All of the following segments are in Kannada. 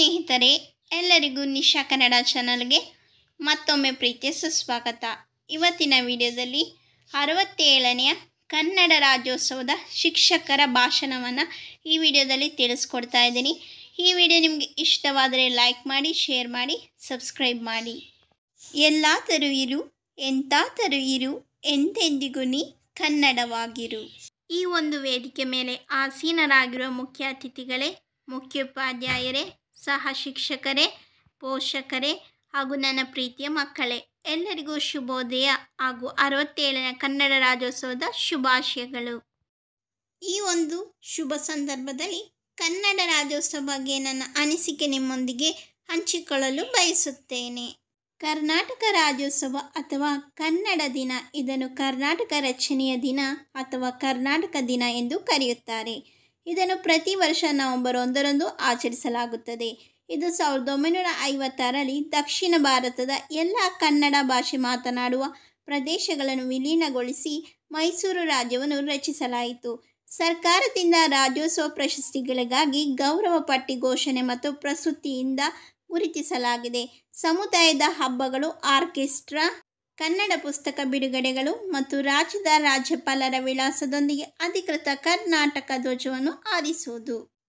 ಸ್ನೇಹಿತರೆ, ಎಲ್ಲರಿಗೂ ನಿಶಾ ಕನ್ನಡ ಚಾನಲ್ಗೆ ಮತ್ತೊಮ್ಮೆ ಪ್ರೀತಿಯ ಸುಸ್ವಾಗತ. ಇವತ್ತಿನ ವಿಡಿಯೋದಲ್ಲಿ ಅರವತ್ತೇಳನೆಯ ಕನ್ನಡ ರಾಜ್ಯೋತ್ಸವದ ಶಿಕ್ಷಕರ ಭಾಷಣವನ್ನು ಈ ವಿಡಿಯೋದಲ್ಲಿ ತಿಳಿಸ್ಕೊಡ್ತಾ ಇದ್ದೀನಿ. ಈ ವಿಡಿಯೋ ನಿಮಗೆ ಇಷ್ಟವಾದರೆ ಲೈಕ್ ಮಾಡಿ, ಶೇರ್ ಮಾಡಿ, ಸಬ್ಸ್ಕ್ರೈಬ್ ಮಾಡಿ. ಎಲ್ಲಾದರೂ ಇರು, ಎಂತಾದರೂ ಇರು, ಎಂದೆಂದಿಗೂ ನೀ ಕನ್ನಡವಾಗಿರು. ಈ ಒಂದು ವೇದಿಕೆ ಮೇಲೆ ಆಸೀನರಾಗಿರುವ ಮುಖ್ಯ ಅತಿಥಿಗಳೇ, ಮುಖ್ಯೋಪಾಧ್ಯಾಯರೇ ಸಹ ಶಿಕ್ಷಕರೇ, ಪೋಷಕರೇ ಹಾಗೂ ನನ್ನ ಪ್ರೀತಿಯ ಮಕ್ಕಳೇ, ಎಲ್ಲರಿಗೂ ಶುಭೋದಯ ಹಾಗೂ ಅರವತ್ತೇಳನೇ ಕನ್ನಡ ರಾಜ್ಯೋತ್ಸವದ ಶುಭಾಶಯಗಳು. ಈ ಒಂದು ಶುಭ ಸಂದರ್ಭದಲ್ಲಿ ಕನ್ನಡ ರಾಜ್ಯೋತ್ಸವ ಬಗ್ಗೆ ನನ್ನ ಅನಿಸಿಕೆ ನಿಮ್ಮೊಂದಿಗೆ ಹಂಚಿಕೊಳ್ಳಲು ಬಯಸುತ್ತೇನೆ. ಕರ್ನಾಟಕ ರಾಜ್ಯೋತ್ಸವ ಅಥವಾ ಕನ್ನಡ ದಿನ ಇದನ್ನು ಕರ್ನಾಟಕ ರಚನೆಯ ದಿನ ಅಥವಾ ಕರ್ನಾಟಕ ದಿನ ಎಂದು ಕರೆಯುತ್ತಾರೆ. ಇದನ್ನು ಪ್ರತಿ ವರ್ಷ ನವೆಂಬರ್ ಒಂದರಂದು ಆಚರಿಸಲಾಗುತ್ತದೆ. ಇದು ಸಾವಿರದ ಒಂಬೈನೂರ ಐವತ್ತಾರರಲ್ಲಿ ದಕ್ಷಿಣ ಭಾರತದ ಎಲ್ಲ ಕನ್ನಡ ಭಾಷೆ ಮಾತನಾಡುವ ಪ್ರದೇಶಗಳನ್ನು ವಿಲೀನಗೊಳಿಸಿ ಮೈಸೂರು ರಾಜ್ಯವನ್ನು ರಚಿಸಲಾಯಿತು. ಸರ್ಕಾರದಿಂದ ರಾಜ್ಯೋತ್ಸವ ಪ್ರಶಸ್ತಿಗಳಿಗಾಗಿ ಗೌರವ ಪಟ್ಟಿ ಘೋಷಣೆ ಮತ್ತು ಪ್ರಸ್ತುತಿಯಿಂದ ಗುರುತಿಸಲಾಗಿದೆ. ಸಮುದಾಯದ ಹಬ್ಬಗಳು, ಆರ್ಕೆಸ್ಟ್ರಾ ಕನ್ನಡ ಪುಸ್ತಕ ಬಿಡುಗಡೆಗಳು ಮತ್ತು ರಾಜ್ಯದ ರಾಜ್ಯಪಾಲರ ವಿಳಾಸದೊಂದಿಗೆ ಅಧಿಕೃತ ಕರ್ನಾಟಕ ಧ್ವಜವನ್ನು ಆರಿಸುವುದು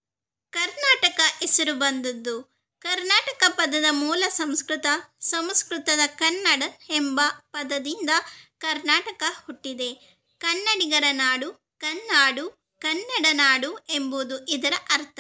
ಕರ್ನಾಟಕ ಹೆಸರು ಬಂದದ್ದು ಕರ್ನಾಟಕ ಪದದ ಮೂಲ ಸಂಸ್ಕೃತ, ಸಂಸ್ಕೃತದ ಕನ್ನಡ ಎಂಬ ಪದದಿಂದ ಕರ್ನಾಟಕ ಹುಟ್ಟಿದೆ. ಕನ್ನಡಿಗರ ನಾಡು ಕನ್ನಾಡು, ಕನ್ನಡ ನಾಡು ಎಂಬುದು ಇದರ ಅರ್ಥ.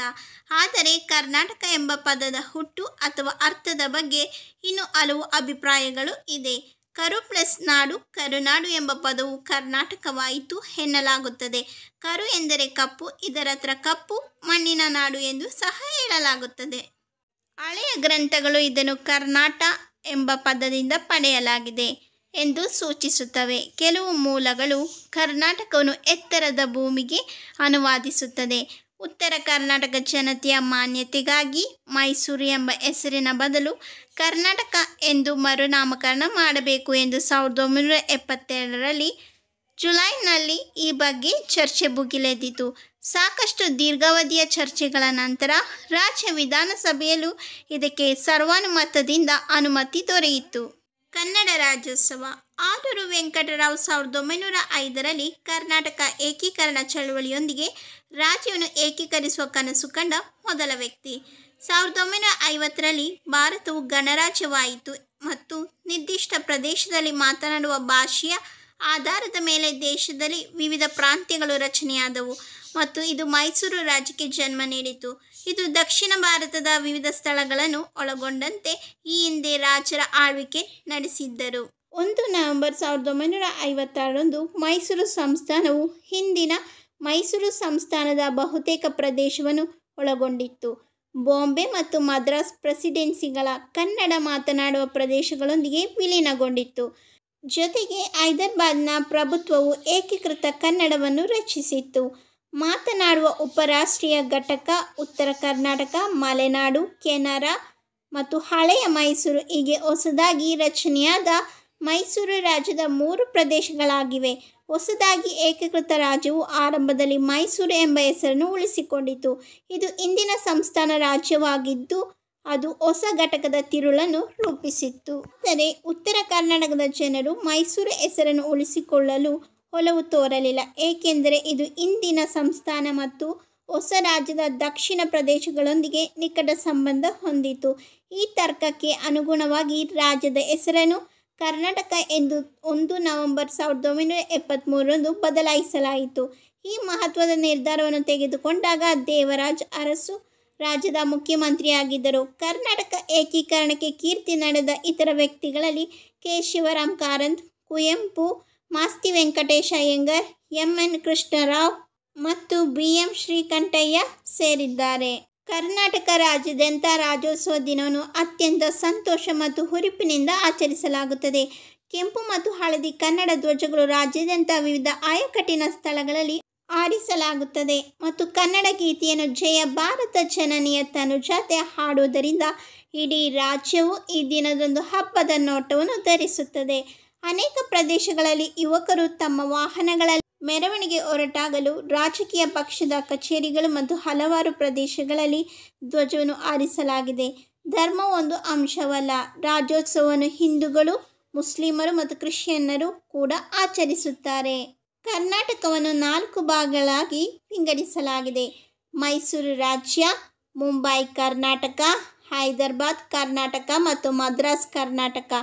ಆದರೆ ಕರ್ನಾಟಕ ಎಂಬ ಪದದ ಹುಟ್ಟು ಅಥವಾ ಅರ್ಥದ ಬಗ್ಗೆ ಇನ್ನು ಹಲವು ಅಭಿಪ್ರಾಯಗಳು ಇದೆ. ಕರು ಪ್ಲಸ್ ನಾಡು ಕರುನಾಡು ಎಂಬ ಪದವು ಕರ್ನಾಟಕವಾಯಿತು ಎನ್ನಲಾಗುತ್ತದೆ. ಕರು ಎಂದರೆ ಕಪ್ಪು ಇದರತ್ರ ಕಪ್ಪು, ಮಣ್ಣಿನ ನಾಡು ಎಂದು ಸಹ ಹೇಳಲಾಗುತ್ತದೆ. ಹಳೆಯ ಗ್ರಂಥಗಳು ಇದನ್ನು ಕರ್ನಾಟ ಎಂಬ ಪದದಿಂದ ಪಡೆಯಲಾಗಿದೆ ಎಂದು ಸೂಚಿಸುತ್ತವೆ. ಕೆಲವು ಮೂಲಗಳು ಕರ್ನಾಟಕವನ್ನು ಎತ್ತರದ ಭೂಮಿಗೆ ಅನುವಾದಿಸುತ್ತದೆ. ಉತ್ತರ ಕರ್ನಾಟಕ ಜನತೆಯ ಮಾನ್ಯತೆಗಾಗಿ ಮೈಸೂರು ಎಂಬ ಹೆಸರಿನ ಬದಲು ಕರ್ನಾಟಕ ಎಂದು ಮರುನಾಮಕರಣ ಮಾಡಬೇಕು ಎಂದು ಸಾವಿರದ ಒಂಬೈನೂರ ಎಪ್ಪತ್ತೆರಡರಲ್ಲಿ ಜುಲೈನಲ್ಲಿ ಈ ಬಗ್ಗೆ ಚರ್ಚೆ ಭುಗಿಲೆದ್ದಿತು. ಸಾಕಷ್ಟು ದೀರ್ಘಾವಧಿಯ ಚರ್ಚೆಗಳ ನಂತರ ರಾಜ್ಯ ವಿಧಾನಸಭೆಯಲ್ಲೂ ಇದಕ್ಕೆ ಸರ್ವಾನುಮತದಿಂದ ಅನುಮತಿ ದೊರೆಯಿತು. ಕನ್ನಡ ರಾಜ್ಯೋತ್ಸವ. ಆದೂರು ವೆಂಕಟರಾವ್ ಸಾವಿರದ ಒಂಬೈನೂರ ಐದರಲ್ಲಿ ಕರ್ನಾಟಕ ಏಕೀಕರಣ ಚಳವಳಿಯೊಂದಿಗೆ ರಾಜ್ಯವನ್ನು ಏಕೀಕರಿಸುವ ಕನಸು ಕಂಡ ಮೊದಲ ವ್ಯಕ್ತಿ. ಸಾವಿರದ ಒಂಬೈನೂರ ಐವತ್ತರಲ್ಲಿ ಭಾರತವು ಗಣರಾಜ್ಯವಾಯಿತು ಮತ್ತು ನಿರ್ದಿಷ್ಟ ಪ್ರದೇಶದಲ್ಲಿ ಮಾತನಾಡುವ ಭಾಷೆಯ ಆಧಾರದ ಮೇಲೆ ದೇಶದಲ್ಲಿ ವಿವಿಧ ಪ್ರಾಂತ್ಯಗಳು ರಚನೆಯಾದವು ಮತ್ತು ಇದು ಮೈಸೂರು ರಾಜ್ಯಕ್ಕೆ ಜನ್ಮ ನೀಡಿತು. ಇದು ದಕ್ಷಿಣ ಭಾರತದ ವಿವಿಧ ಸ್ಥಳಗಳನ್ನು ಒಳಗೊಂಡಂತೆ ಈ ಹಿಂದೆ ರಾಜರ ಆಳ್ವಿಕೆ ನಡೆಸಿದ್ದರು. ಒಂದು ನವೆಂಬರ್ ಸಾವಿರದ ಒಂಬೈನೂರ ಐವತ್ತಾರರಂದು ಮೈಸೂರು ಸಂಸ್ಥಾನವು ಹಿಂದಿನ ಮೈಸೂರು ಸಂಸ್ಥಾನದ ಬಹುತೇಕ ಪ್ರದೇಶವನ್ನು ಒಳಗೊಂಡಿತ್ತು. ಬಾಂಬೆ ಮತ್ತು ಮದ್ರಾಸ್ ಪ್ರೆಸಿಡೆನ್ಸಿಗಳ ಕನ್ನಡ ಮಾತನಾಡುವ ಪ್ರದೇಶಗಳೊಂದಿಗೆ ವಿಲೀನಗೊಂಡಿತ್ತು. ಜೊತೆಗೆ ಹೈದರಾಬಾದ್ನ ಪ್ರಭುತ್ವವು ಏಕೀಕೃತ ಕನ್ನಡವನ್ನು ರಚಿಸಿತ್ತು. ಮಾತನಾಡುವ ಉಪರಾಷ್ಟ್ರೀಯ ಘಟಕ ಉತ್ತರ ಕರ್ನಾಟಕ, ಮಲೆನಾಡು, ಕೆನರಾ ಮತ್ತು ಹಳೆಯ ಮೈಸೂರು ಹೀಗೆ ಹೊಸದಾಗಿ ರಚನೆಯಾದ ಮೈಸೂರು ರಾಜ್ಯದ ಮೂರು ಪ್ರದೇಶಗಳಾಗಿವೆ. ಹೊಸದಾಗಿ ಏಕೀಕೃತ ರಾಜ್ಯವು ಆರಂಭದಲ್ಲಿ ಮೈಸೂರು ಎಂಬ ಹೆಸರನ್ನು ಉಳಿಸಿಕೊಂಡಿತು. ಇದು ಇಂದಿನ ಸಂಸ್ಥಾನ ರಾಜ್ಯವಾಗಿದ್ದು ಅದು ಹೊಸ ಘಟಕದ ತಿರುಳನ್ನು ರೂಪಿಸಿತ್ತು. ಆದರೆ ಉತ್ತರ ಕರ್ನಾಟಕದ ಜನರು ಮೈಸೂರು ಹೆಸರನ್ನು ಉಳಿಸಿಕೊಳ್ಳಲು ಒಲವು ತೋರಲಿಲ್ಲ. ಏಕೆಂದರೆ ಇದು ಇಂದಿನ ಸಂಸ್ಥಾನ ಮತ್ತು ಹೊಸ ರಾಜ್ಯದ ದಕ್ಷಿಣ ಪ್ರದೇಶಗಳೊಂದಿಗೆ ನಿಕಟ ಸಂಬಂಧ ಹೊಂದಿತು. ಈ ತರ್ಕಕ್ಕೆ ಅನುಗುಣವಾಗಿ ರಾಜ್ಯದ ಹೆಸರನ್ನು ಕರ್ನಾಟಕ ಎಂದು ಒಂದು ನವೆಂಬರ್ ಸಾವಿರದ ಒಂಬೈನೂರ ಎಪ್ಪತ್ತ್ಮೂರರಂದು ಬದಲಾಯಿಸಲಾಯಿತು. ಈ ಮಹತ್ವದ ನಿರ್ಧಾರವನ್ನು ತೆಗೆದುಕೊಂಡಾಗ ದೇವರಾಜ್ ಅರಸು ರಾಜ್ಯದ ಮುಖ್ಯಮಂತ್ರಿಯಾಗಿದ್ದರು ಕರ್ನಾಟಕ ಏಕೀಕರಣಕ್ಕೆ ಕೀರ್ತಿ ನಡೆದ ಇತರ ವ್ಯಕ್ತಿಗಳಲ್ಲಿ K. Shivaram Karanth, Kuvempu, Masti Venkatesha Iyengar M. N. Krishnarao ಮತ್ತು ಬಿ. ಎಂ. ಶ್ರೀಕಂಠಯ್ಯ ಸೇರಿದ್ದಾರೆ. ಕರ್ನಾಟಕ ರಾಜ್ಯಾದ್ಯಂತ ರಾಜ್ಯೋತ್ಸವ ದಿನವನ್ನು ಅತ್ಯಂತ ಸಂತೋಷ ಮತ್ತು ಹುರುಪಿನಿಂದ ಆಚರಿಸಲಾಗುತ್ತದೆ. ಕೆಂಪು ಮತ್ತು ಹಳದಿ ಕನ್ನಡ ಧ್ವಜಗಳು ರಾಜ್ಯಾದ್ಯಂತ ವಿವಿಧ ಆಯಕಟ್ಟಿನ ಸ್ಥಳಗಳಲ್ಲಿ ಆರಿಸಲಾಗುತ್ತದೆ ಮತ್ತು ಕನ್ನಡ ಗೀತೆಯನ್ನು ಜಯ ಭಾರತ ಜನನಿಯ ತನುಜಾತೆ ಹಾಡುವುದರಿಂದ ಇಡೀ ರಾಜ್ಯವು ಈ ದಿನದೊಂದು ಹಬ್ಬದ ನೋಟವನ್ನು ಧರಿಸುತ್ತದೆ. ಅನೇಕ ಪ್ರದೇಶಗಳಲ್ಲಿ ಯುವಕರು ತಮ್ಮ ವಾಹನಗಳಲ್ಲಿ ಮೆರವಣಿಗೆ ಹೊರಟಾಗಲು ರಾಜಕೀಯ ಪಕ್ಷದ ಕಚೇರಿಗಳು ಮತ್ತು ಹಲವಾರು ಪ್ರದೇಶಗಳಲ್ಲಿ ಧ್ವಜವನ್ನು ಆರಿಸಲಾಗಿದೆ ಧರ್ಮ ಒಂದು ಅಂಶವಲ್ಲ. ರಾಜ್ಯೋತ್ಸವವನ್ನು ಹಿಂದೂಗಳು, ಮುಸ್ಲಿಮರು ಮತ್ತು ಕ್ರಿಶ್ಚಿಯನ್ನರು ಕೂಡ ಆಚರಿಸುತ್ತಾರೆ. ಕರ್ನಾಟಕವನ್ನು ನಾಲ್ಕು ಭಾಗಗಳಾಗಿ ವಿಂಗಡಿಸಲಾಗಿದೆ. ಮೈಸೂರು ರಾಜ್ಯ, ಮುಂಬೈ ಕರ್ನಾಟಕ, ಹೈದರಾಬಾದ್ ಕರ್ನಾಟಕ ಮತ್ತು ಮದ್ರಾಸ್ ಕರ್ನಾಟಕ.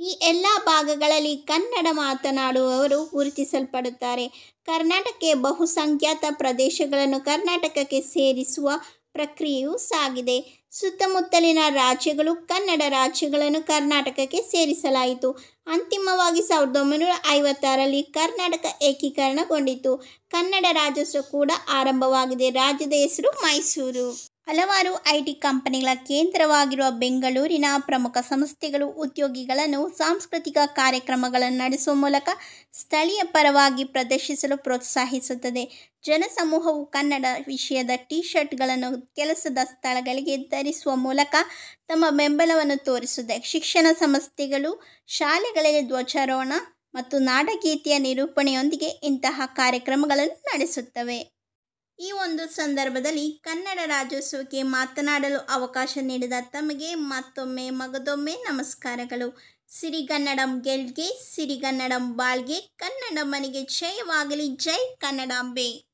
ಈ ಎಲ್ಲ ಭಾಗಗಳಲ್ಲಿ ಕನ್ನಡ ಮಾತನಾಡುವವರು ಗುರುತಿಸಲ್ಪಡುತ್ತಾರೆ. ಕರ್ನಾಟಕ ಬಹುಸಂಖ್ಯಾತ ಪ್ರದೇಶಗಳನ್ನು ಕರ್ನಾಟಕಕ್ಕೆ ಸೇರಿಸುವ ಪ್ರಕ್ರಿಯೆಯು ಸಾಗಿದೆ. ಸುತ್ತಮುತ್ತಲಿನ ರಾಜ್ಯಗಳು ಕನ್ನಡ ರಾಜ್ಯಗಳನ್ನು ಕರ್ನಾಟಕಕ್ಕೆ ಸೇರಿಸಲಾಯಿತು. ಅಂತಿಮವಾಗಿ ಸಾವಿರದ ಒಂಬೈನೂರ ಐವತ್ತಾರರಲ್ಲಿ ಕರ್ನಾಟಕ ಏಕೀಕರಣಗೊಂಡಿತು. ಕನ್ನಡ ರಾಜ್ಯೋತ್ಸವ ಕೂಡ ಆರಂಭವಾಗಿದೆ. ರಾಜ್ಯದ ಹೆಸರು ಮೈಸೂರು. ಹಲವಾರು ಐಟಿ ಕಂಪನಿಗಳ ಕೇಂದ್ರವಾಗಿರುವ ಬೆಂಗಳೂರಿನ ಪ್ರಮುಖ ಸಂಸ್ಥೆಗಳು ಉದ್ಯೋಗಿಗಳನ್ನು ಸಾಂಸ್ಕೃತಿಕ ಕಾರ್ಯಕ್ರಮಗಳನ್ನು ನಡೆಸುವ ಮೂಲಕ ಸ್ಥಳೀಯ ಪರವಾಗಿ ಪ್ರದರ್ಶಿಸಲು ಪ್ರೋತ್ಸಾಹಿಸುತ್ತದೆ. ಜನಸಮೂಹವು ಕನ್ನಡ ವಿಷಯದ ಟಿ ಶರ್ಟ್ಗಳನ್ನು ಕೆಲಸದ ಸ್ಥಳಗಳಿಗೆ ಧರಿಸುವ ಮೂಲಕ ತಮ್ಮ ಬೆಂಬಲವನ್ನು ತೋರಿಸುತ್ತದೆ. ಶಿಕ್ಷಣ ಸಂಸ್ಥೆಗಳು ಶಾಲೆಗಳಲ್ಲಿ ಧ್ವಜಾರೋಹಣ ಮತ್ತು ನಾಡಗೀತೆಯ ನಿರೂಪಣೆಯೊಂದಿಗೆ ಇಂತಹ ಕಾರ್ಯಕ್ರಮಗಳನ್ನು ನಡೆಸುತ್ತವೆ. ಈ ಒಂದು ಸಂದರ್ಭದಲ್ಲಿ ಕನ್ನಡ ರಾಜ್ಯೋತ್ಸವಕ್ಕೆ ಮಾತನಾಡಲು ಅವಕಾಶ ನೀಡಿದ ತಮಗೆ ಮತ್ತೊಮ್ಮೆ ಮಗದೊಮ್ಮೆ ನಮಸ್ಕಾರಗಳು. ಸಿರಿಗನ್ನಡಂ ಗೆಲ್ಗೆ, ಸಿರಿಗನ್ನಡಂ ಬಾಳ್ಗೆ, ಕನ್ನಡ ಮನೆಗೆ ಜಯವಾಗಲಿ. ಜೈ ಕನ್ನಡಾಂಬೆ.